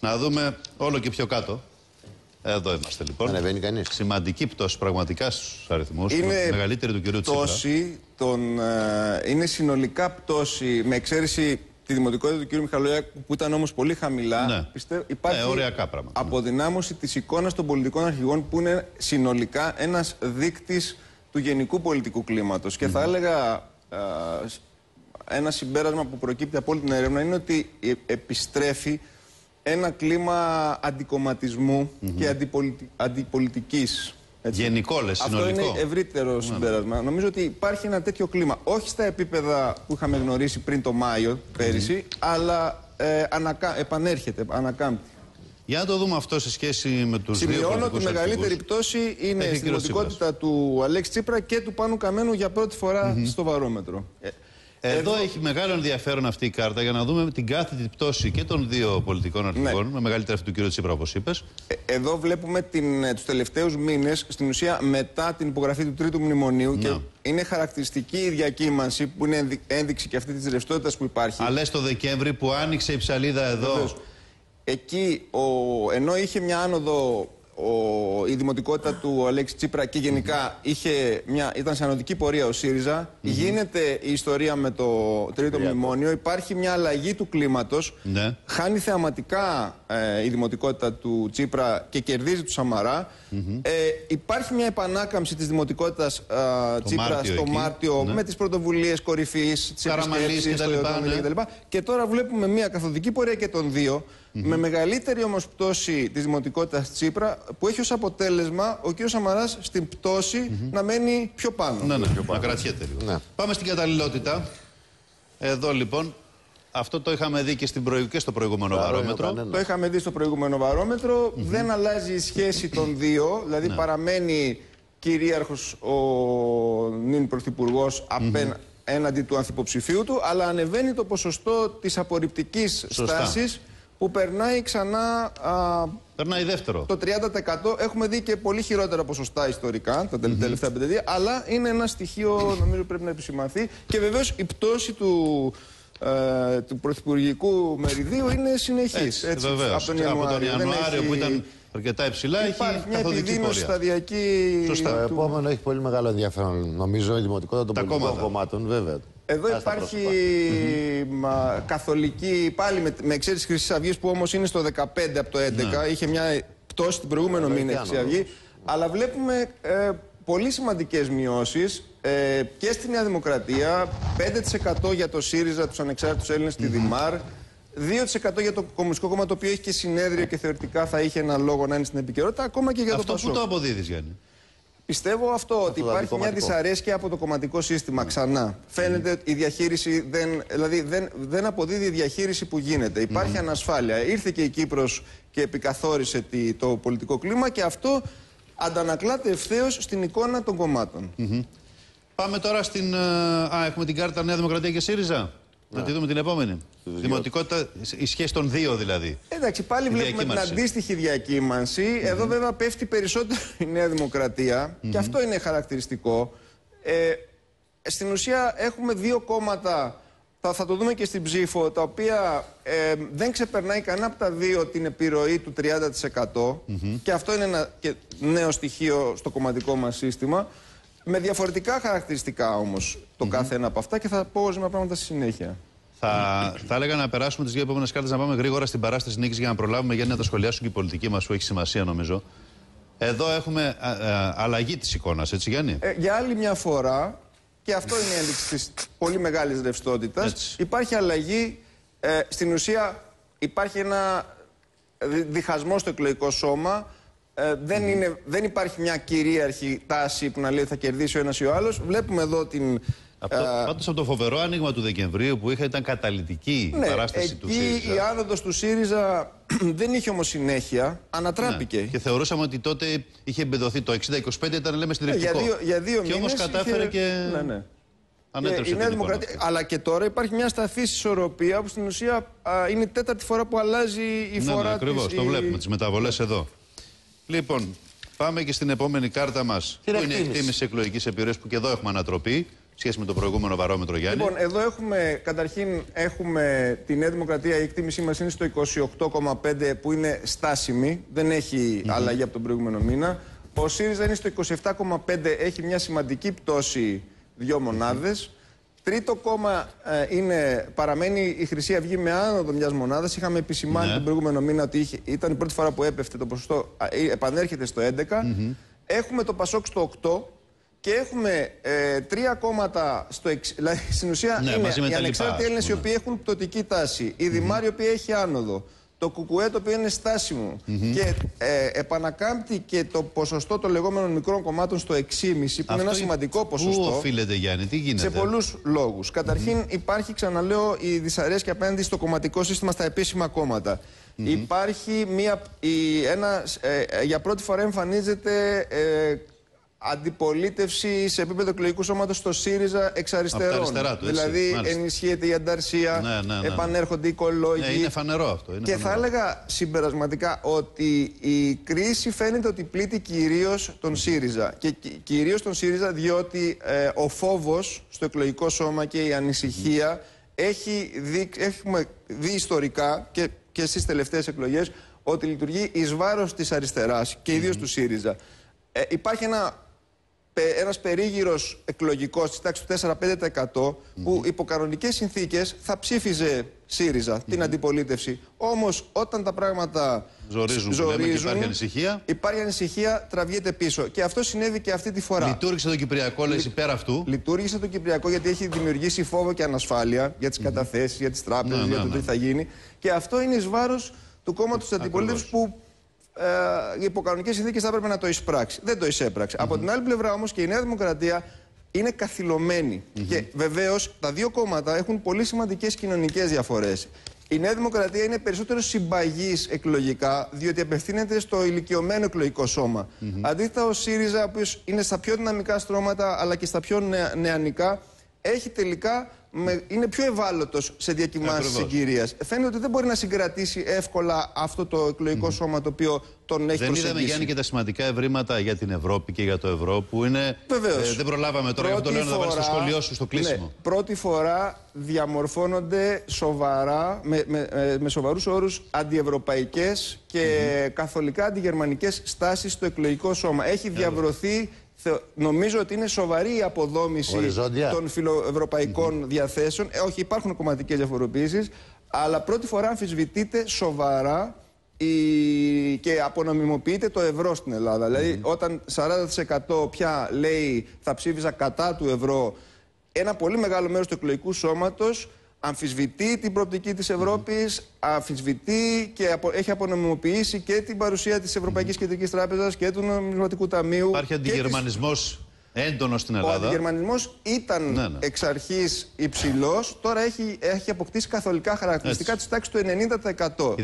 Να δούμε όλο και πιο κάτω. Εδώ είμαστε λοιπόν. Ανεβαίνει κανείς; Σημαντική πτώση πραγματικά στους αριθμούς. Είναι Μεγαλύτερη του κυρίου Τσίπρα. πτώση των, ε, είναι συνολικά πτώση με εξαίρεση τη δημοτικότητα του κ. Μιχαλολιάκου που ήταν όμως πολύ χαμηλά. Ναι. Πιστεύω, υπάρχει Ε, ωριακά πράγματα, ναι. αποδυνάμωση της εικόνας των πολιτικών αρχηγών που είναι συνολικά ένας δείκτης του γενικού πολιτικού κλίματος. Και θα έλεγα ε, σ- ένα συμπέρασμα που προκύπτει από όλη την έρευνα είναι ότι ε, επιστρέφει ένα κλίμα αντικομματισμού και αντιπολιτι... αντιπολιτικής. έτσι. Γενικό, λες, Αυτό συνολικό. είναι ευρύτερο συμπέρασμα. Νομίζω ότι υπάρχει ένα τέτοιο κλίμα. Όχι στα επίπεδα που είχαμε γνωρίσει πριν το Μάιο πέρυσι, αλλά ε, ανακα... επανέρχεται, ανακάμπτει. Για να το δούμε αυτό σε σχέση με τους δύο Σημειώνω πολιτικούς ότι η μεγαλύτερη αρχηγούς. πτώση είναι Έχει ο στη κύριος δημοτικότητα του Αλέξη Τσίπρα και του Πάνου Καμένου για πρώτη φορά στο βαρόμετρο. Ε, Εδώ έχει μεγάλο ενδιαφέρον αυτή η κάρτα για να δούμε την κάθετη πτώση και των δύο πολιτικών αρχηγών. Με μεγαλύτερη αυτή του κ. Τσίπρα, όπως είπες. Ε, Εδώ βλέπουμε την, ε, τους τελευταίους μήνες, στην ουσία μετά την υπογραφή του τρίτου μνημονίου και Ναι. είναι χαρακτηριστική η διακύμανση που είναι ένδει- ένδειξη και αυτή της ρευστότητας που υπάρχει. Αλλά το Δεκέμβρη που άνοιξε η ψαλίδα εδώ. Βεβαίως. Εκεί, ο, ενώ είχε μια άνοδο ο, η δημοτικότητα του Αλέξη Τσίπρα και γενικά είχε μια, ήταν σε ανωδική πορεία ο ΣΥΡΙΖΑ, γίνεται η ιστορία με το τρίτο μνημόνιο, υπάρχει μια αλλαγή του κλίματος, Ναι. χάνει θεαματικά ε, η δημοτικότητα του Τσίπρα και κερδίζει του Σαμαρά. Ε, υπάρχει μια επανάκαμψη της δημοτικότητας ε, Τσίπρα Μάρτιο στο εκεί. Μάρτιο Ναι. με τις πρωτοβουλίες κορυφής, τις Καραμανλής επισκέψεις, και τα το λοιπά, Ιωδόμηλο ναι. κτλ. Και τώρα βλέπουμε μια καθοδική πορεία και των δύο, με μεγαλύτερη όμως πτώση της δημοτικότητας Τσίπρα, που έχει ως αποτέλεσμα ο κ. Σαμαράς στην πτώση να μένει πιο πάνω. Ναι, ναι, να κρατιέται λίγο. Ναι. Πάμε στην καταλληλότητα. Εδώ λοιπόν, αυτό το είχαμε δει και, στην προηγ- και στο προηγούμενο Άρα είναι βαρόμετρο. κανένα. Το είχαμε δει στο προηγούμενο βαρόμετρο. Δεν αλλάζει η σχέση των δύο. Δηλαδή παραμένει κυρίαρχος ο νυν πρωθυπουργός απέν- έναντι του ανθυποψηφίου του, αλλά ανεβαίνει το ποσοστό της απορριπτικής Σωστά. στάσης που περνάει ξανά α, Περνάει δεύτερο. το 30%. Έχουμε δει και πολύ χειρότερα ποσοστά ιστορικά τα τελε- τελευταία πενταετία, αλλά είναι ένα στοιχείο νομίζω πρέπει να επισημανθεί. Και βεβαίως η πτώση του, ε, του πρωθυπουργικού μεριδίου είναι συνεχής. Έτσι, βεβαίως. από τον Από Ιανουάριο, τον Δεν Ιανουάριο έχει- που ήταν αρκετά υψηλά, Υπάρχει έχει μια καθοδική επιδείνωση πορεία. σταδιακή. Σωστά. Το του- επόμενο έχει πολύ μεγάλο ενδιαφέρον, νομίζω, η δημοτικότητα των Τα πολιτικών κόμματα. κομμάτων, βέβαια. Εδώ Άστα υπάρχει πρόσωπα. μα, καθολική, πάλι με, με εξαίρεση Χρυσής Αυγής που όμως είναι στο 15 από το 11. Είχε μια πτώση την προηγούμενο Ναι, μήνα η έχει Χρυσή άνοδο. Αυγή. Αλλά βλέπουμε ε, πολύ σημαντικές μειώσεις ε, και στη Νέα Δημοκρατία. 5% για το ΣΥΡΙΖΑ, τους ανεξάρτητους Έλληνες στη Δημάρ. 2% για το Κομμουνιστικό Κόμμα, το οποίο έχει και συνέδριο και θεωρητικά θα είχε ένα λόγο να είναι στην επικαιρότητα. Ακόμα και για Αυτό το που Πασόκ. το αποδίδεις, Γιάννη. Πιστεύω αυτό, ότι το υπάρχει μια αντικομματικό. δυσαρέσκεια από το κομματικό σύστημα ξανά. Φαίνεται ότι η διαχείριση δεν, δηλαδή δεν, δεν αποδίδει η διαχείριση που γίνεται. Υπάρχει ανασφάλεια. Ήρθε και η Κύπρος και επικαθόρισε τη- το πολιτικό κλίμα και αυτό αντανακλάται ευθέως στην εικόνα των κομμάτων. Πάμε τώρα στην. ε, Α, έχουμε την κάρτα Νέα Δημοκρατία και ΣΥΡΙΖΑ. Να τη δούμε την επόμενη. Δημοτικότητα, η σχέση των δύο δηλαδή. Εντάξει, πάλι Η βλέπουμε την διακύμανση. αντίστοιχη διακύμανση. Εδώ βέβαια πέφτει περισσότερο η Νέα Δημοκρατία και αυτό είναι χαρακτηριστικό. Ε, στην ουσία έχουμε δύο κόμματα, θα, θα το δούμε και στην ψήφο, τα οποία ε, δεν ξεπερνάει κανένα από τα δύο την επιρροή του 30%. Και αυτό είναι ένα και νέο στοιχείο στο κομματικό μας σύστημα. Με διαφορετικά χαρακτηριστικά όμως το κάθε ένα από αυτά και θα πω ορισμένα πράγματα στη συνέχεια. Θα, θα έλεγα να περάσουμε τις δύο επόμενες κάρτες να πάμε γρήγορα στην παράσταση νίκης για να προλάβουμε για να τα σχολιάσουν και οι πολιτικοί μας που έχει σημασία νομίζω. Εδώ έχουμε α, α, αλλαγή της εικόνας, έτσι Γιάννη; Ε, για άλλη μια φορά, και αυτό είναι η ένδειξη της πολύ μεγάλης ρευστότητας, Έτσι. υπάρχει αλλαγή. Ε, στην ουσία υπάρχει ένα δι- διχασμό στο εκλογικό σώμα. Ε, δεν, είναι, δεν υπάρχει μια κυρίαρχη τάση που να λέει θα κερδίσει ο ένας ή ο άλλος. Βλέπουμε εδώ την... Από το, ε, πάντως από το φοβερό άνοιγμα του Δεκεμβρίου που είχα ήταν καταλητική η ναι, παράσταση του εκεί ΣΥΡΙΖΑ. η άνοδος του ΣΥΡΙΖΑ δεν είχε όμως συνέχεια, ανατράπηκε. Ναι. Και θεωρούσαμε ότι τότε είχε εμπεδοθεί το 60-25, ήταν λέμε Ε, συντριπτικό. για δύο, για δύο και όμως μήνες κατάφερε είχε- και Ναι, ναι. ανέτρεψε η Νέα την εικόνα Δημοκρατία. αυτή. Αλλά και τώρα υπάρχει μια σταθή ισορροπία που στην ουσία α, είναι η τέταρτη φορά που αλλάζει η Ναι, φορά ναι, ακριβώς, της, το η- βλέπουμε, τις μεταβολές εδώ. Λοιπόν, πάμε και στην επόμενη κάρτα μας, Την που είναι η εκτίμηση. εκτίμηση εκλογικής επιρροής, που και εδώ έχουμε ανατροπή. Σχέση με το προηγούμενο βαρόμετρο, Γιάννη. Λοιπόν, εδώ έχουμε, καταρχήν, έχουμε τη Νέα Δημοκρατία, η εκτίμησή μας είναι στο 28,5 που είναι στάσιμη, δεν έχει αλλαγή από τον προηγούμενο μήνα. Ο ΣΥΡΙΖΑ είναι στο 27,5, έχει μια σημαντική πτώση δύο μονάδες. Τρίτο κόμμα ε, είναι, παραμένει η Χρυσή Αυγή με άνοδο μιας μονάδας. Είχαμε επισημάνει Ναι. τον προηγούμενο μήνα ότι είχε, ήταν η πρώτη φορά που έπεφτε το ποσοστό, α, ε, επανέρχεται στο 11. Έχουμε το Πασόκ στο 8 και έχουμε ε, τρία κόμματα στο 6. Δηλαδή στην ουσία Ναι, είναι μαζί με οι τα ανεξάρτητοι λοιπά, Έλληνες οι ναι. οποίοι έχουν πτωτική τάση. Η Δημάρη η οποία έχει άνοδο. Το κουκουέ το οποίο είναι στάσιμο. Και ε, επανακάμπτει και το ποσοστό των λεγόμενων μικρών κομμάτων στο 6,5 που είναι ένα Αυτό σημαντικό Πού ποσοστό. οφείλεται, Γιάννη, τι γίνεται; Σε πολλούς λόγους. Καταρχήν, υπάρχει, ξαναλέω, η δυσαρέσκεια απέναντι στο κομματικό σύστημα στα επίσημα κόμματα. Υπάρχει μια. Η, ένας, ε, ε, για πρώτη φορά εμφανίζεται ε, αντιπολίτευση σε επίπεδο εκλογικού σώματος στο ΣΥΡΙΖΑ εξ αριστερών. αριστερά του, έτσι. δηλαδή, Μάλιστα. ενισχύεται η ανταρσία, Ναι, ναι, ναι, ναι. επανέρχονται οι οικολόγοι. Ναι, είναι φανερό αυτό. Είναι Και θα φανερό. έλεγα συμπερασματικά ότι η κρίση φαίνεται ότι πλήττει κυρίως τον ΣΥΡΙΖΑ. Και κυρίως τον ΣΥΡΙΖΑ διότι ε, ο φόβος στο εκλογικό σώμα και η ανησυχία έχει δει, έχουμε δει ιστορικά και, και στις τελευταίες εκλογές ότι λειτουργεί εις βάρος της αριστεράς και ιδίως του ΣΥΡΙΖΑ. Ε, υπάρχει ένα πε- ένας περίγυρος εκλογικός της τάξης του 4-5% που υπό κανονικές συνθήκες θα ψήφιζε ΣΥΡΙΖΑ, την αντιπολίτευση. Όμως όταν τα πράγματα Ζορίζουν, που λέμε, και υπάρχει ανησυχία. υπάρχει ανησυχία, τραβιέται πίσω. Και αυτό συνέβη και αυτή τη φορά. Λειτουργήσε το Κυπριακό, λες, υπέρ αυτού; Λειτουργήσε το Κυπριακό γιατί έχει δημιουργήσει φόβο και ανασφάλεια για τις καταθέσεις, για τις τράπεζες, Ναι, για ναι, το ναι. τι θα γίνει. Και αυτό είναι εις βάρος του κόμματος της αντιπολίτευσης που ε, υπό κανονικές συνθήκες θα έπρεπε να το εισπράξει. Δεν το εισέπραξε. Από την άλλη πλευρά όμως και η Νέα Δημοκρατία είναι καθυλωμένη. Και βεβαίως τα δύο κόμματα έχουν πολύ σημαντικές κοινωνικές διαφορές. Η Νέα Δημοκρατία είναι περισσότερο συμπαγής εκλογικά, διότι απευθύνεται στο ηλικιωμένο εκλογικό σώμα. Αντίθετα, ο ΣΥΡΙΖΑ, ο οποίος είναι στα πιο δυναμικά στρώματα αλλά και στα πιο νεα- νεανικά, έχει τελικά με, είναι πιο ευάλωτος σε διακοιμάσει Ακριβώς. συγκυρίας. Φαίνεται ότι δεν μπορεί να συγκρατήσει εύκολα αυτό το εκλογικό σώμα το οποίο τον έχει Δεν είδαμε, προσεγγίσει. Γιάννη, και τα σημαντικά ευρήματα για την Ευρώπη και για το ευρώ που είναι. Βεβαίως. ε, δεν προλάβαμε τώρα, γι' αυτό το λέω να τα βάλεις στο σχολείο σου στο κλείσιμο. Ναι, πρώτη φορά διαμορφώνονται σοβαρά, με, με, ε, με σοβαρούς όρους αντιευρωπαϊκές και καθολικά αντιγερμανικές στάσεις στο εκλογικό σώμα. Έχει διαβρωθεί, θε- νομίζω ότι είναι σοβαρή η αποδόμηση Οριζόντια. των φιλοευρωπαϊκών διαθέσεων. Ε, όχι, υπάρχουν κομματικές διαφοροποίησεις, αλλά πρώτη φορά αμφισβητείται σοβαρά η... και απονομιμοποιείται το ευρώ στην Ελλάδα. Δηλαδή, όταν 40% πια λέει θα ψήφιζα κατά του ευρώ, ένα πολύ μεγάλο μέρος του εκλογικού σώματος αμφισβητεί την προοπτική της Ευρώπης, αμφισβητεί και απο- έχει απονομιμοποιήσει και την παρουσία της Ευρωπαϊκής Κεντρικής Τράπεζας και του Νομισματικού Ταμείου. Υπάρχει και της- αντιγερμανισμός έντονος στην ο Ελλάδα. αντιγερμανισμός ήταν Ναι, ναι. εξ αρχής υψηλός, τώρα έχει, έχει αποκτήσει καθολικά χαρακτηριστικά της τάξης του 90%.